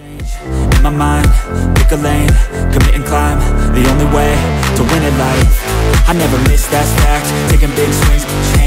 In my mind, pick a lane, commit and climb. The only way to win at life. I never miss, that fact, taking big swings